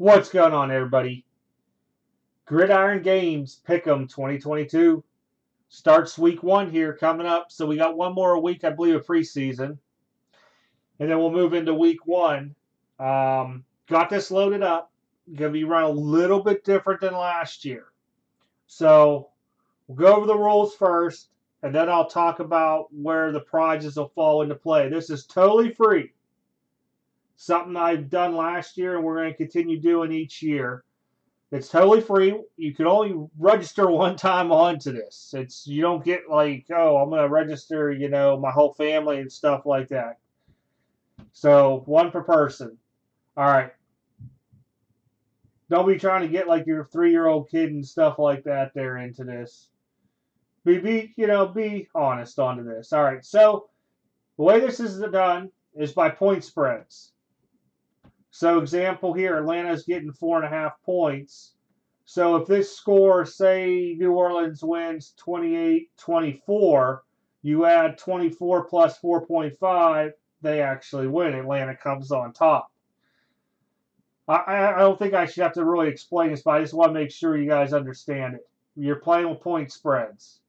What's going on, everybody? Gridiron Games Pick'em 2022 starts week one here coming up. So we got one more week, I believe, of preseason. And then we'll move into week one. Um, got this loaded up. Going to be run a little bit different than last year. So we'll go over the rules first, and then I'll talk about where the prizes will fall into play. This is totally free something I've done last year and we're going to continue doing each year. It's totally free. You can only register one time onto this. It's you don't get like, oh, I'm going to register, you know, my whole family and stuff like that. So, one per person. All right. Don't be trying to get like your three-year-old kid and stuff like that there into this. Be, be, you know, be honest onto this. All right. So, the way this is done is by point spreads. So example here, Atlanta's getting four and a half points. So if this score, say New Orleans wins 28-24, you add 24 plus 4.5, they actually win. Atlanta comes on top. I, I don't think I should have to really explain this, but I just want to make sure you guys understand it. You're playing with point spreads.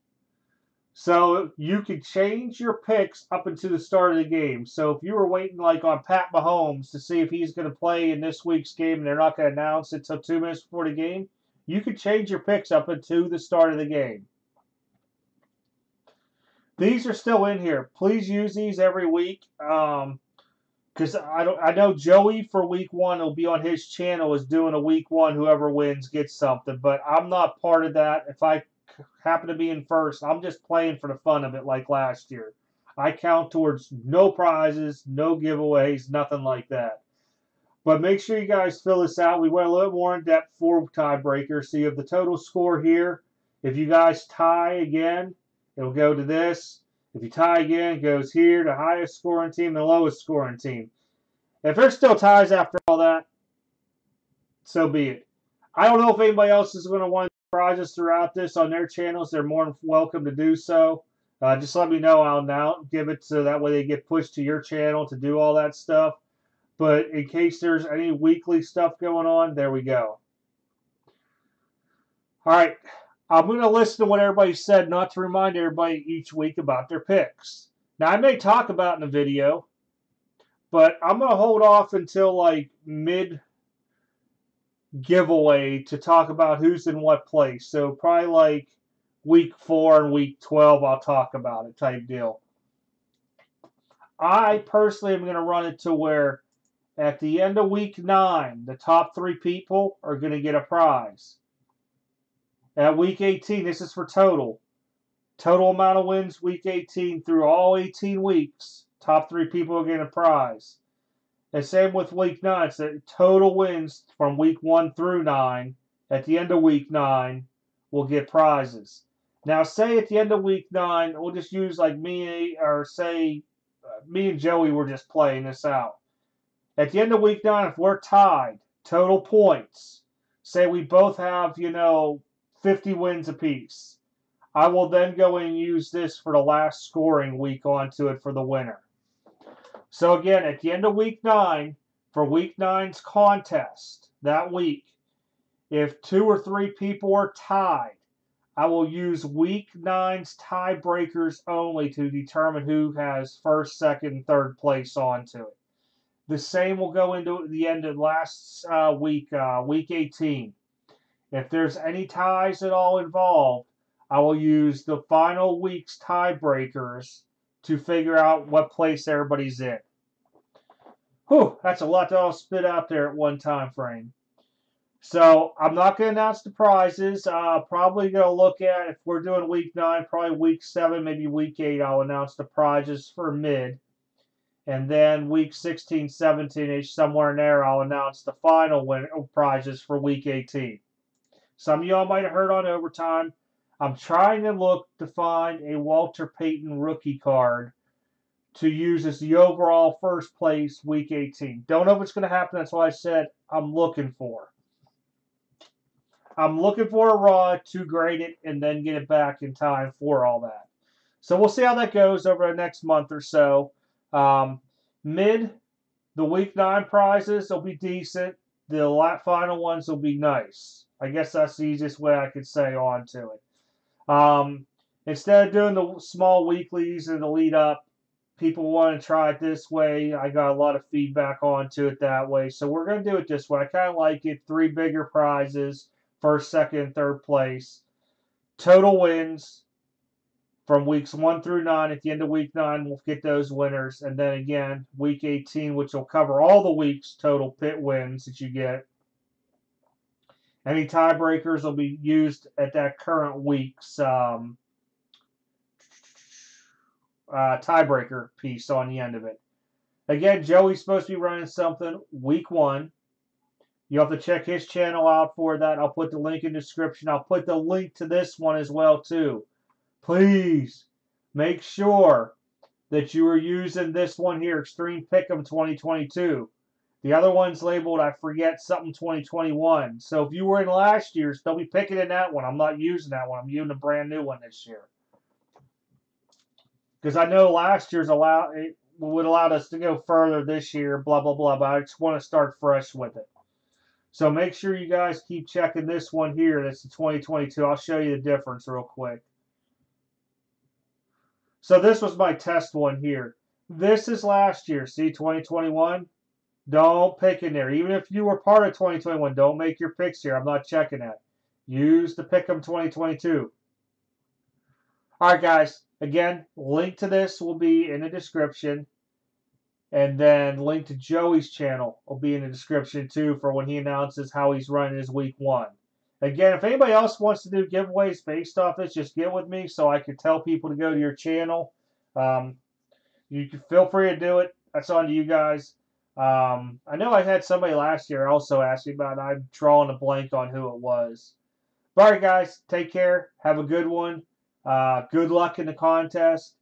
So you could change your picks up until the start of the game. So if you were waiting like on Pat Mahomes to see if he's going to play in this week's game and they're not going to announce it until two minutes before the game, you could change your picks up until the start of the game. These are still in here. Please use these every week. Um, because I don't, I know Joey for week one will be on his channel is doing a week one. Whoever wins gets something, but I'm not part of that. If I happen to be in first. I'm just playing for the fun of it like last year. I count towards no prizes, no giveaways, nothing like that. But make sure you guys fill this out. We went a little more in depth for tiebreaker. So you have the total score here. If you guys tie again, it'll go to this. If you tie again, it goes here, the highest scoring team, the lowest scoring team. If there's still ties after all that, so be it. I don't know if anybody else is going to want prizes throughout this on their channels, they're more than welcome to do so. Uh, just let me know. I'll now give it so that way they get pushed to your channel to do all that stuff. But in case there's any weekly stuff going on, there we go. All right. I'm going to listen to what everybody said, not to remind everybody each week about their picks. Now, I may talk about in the video, but I'm going to hold off until like mid giveaway to talk about who's in what place. So probably like week four and week 12, I'll talk about it type deal. I personally am going to run it to where at the end of week nine, the top three people are going to get a prize. At week 18, this is for total. Total amount of wins week 18 through all 18 weeks. Top three people are getting a prize. And same with week nine. So total wins from week one through nine. At the end of week nine, we'll get prizes. Now, say at the end of week nine, we'll just use like me or say uh, me and Joey were just playing this out. At the end of week nine, if we're tied, total points, say we both have, you know, 50 wins apiece, I will then go and use this for the last scoring week onto it for the winner. So again, at the end of week nine, for week nine's contest that week, if two or three people are tied, I will use week nine's tiebreakers only to determine who has first, second, and third place onto it. The same will go into the end of last uh, week, uh, week 18. If there's any ties at all involved, I will use the final week's tiebreakers to figure out what place everybody's in. Whew, that's a lot to all spit out there at one time frame. So I'm not going to announce the prizes. Uh, probably going to look at, if we're doing week 9, probably week 7, maybe week 8, I'll announce the prizes for mid. And then week 16, 17-ish, somewhere in there, I'll announce the final win prizes for week 18. Some of y'all might have heard on overtime. I'm trying to look to find a Walter Payton rookie card to use as the overall first place week 18. Don't know it's going to happen. That's why I said I'm looking for. I'm looking for a raw to grade it and then get it back in time for all that. So we'll see how that goes over the next month or so. Um, mid, the week nine prizes will be decent. the final ones will be nice. I guess that's the easiest way I could say on to it. Um, instead of doing the small weeklies and the lead up, people want to try it this way. I got a lot of feedback onto it that way. So we're going to do it this way. I kind of like it. Three bigger prizes, first, second, third place. Total wins from weeks one through nine. At the end of week nine, we'll get those winners. And then again, week 18, which will cover all the weeks total pit wins that you get. Any tiebreakers will be used at that current week's um, uh, tiebreaker piece on the end of it. Again, Joey's supposed to be running something week one. You have to check his channel out for that. I'll put the link in the description. I'll put the link to this one as well too. Please make sure that you are using this one here, Extreme Pick'em 2022. The other one's labeled, I forget, something 2021. So if you were in last year's, don't be picking in that one. I'm not using that one. I'm using a brand new one this year. Because I know last year's allow it would allow us to go further this year, blah, blah, blah, but I just want to start fresh with it. So make sure you guys keep checking this one here. That's the 2022. I'll show you the difference real quick. So this was my test one here. This is last year. See, 2021. Don't pick in there. Even if you were part of 2021, don't make your picks here. I'm not checking that. Use the Pick'em 2022. All right, guys. Again, link to this will be in the description. And then link to Joey's channel will be in the description too for when he announces how he's running his week one. Again, if anybody else wants to do giveaways based off this, just get with me so I can tell people to go to your channel. Um, you can feel free to do it. That's on to you guys. Um, I know I had somebody last year also ask me about it. I'm drawing a blank on who it was. But all right, guys, take care. Have a good one. Uh, good luck in the contest.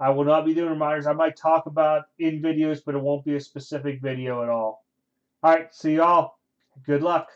I will not be doing reminders. I might talk about in videos, but it won't be a specific video at all. All right, see y'all. Good luck.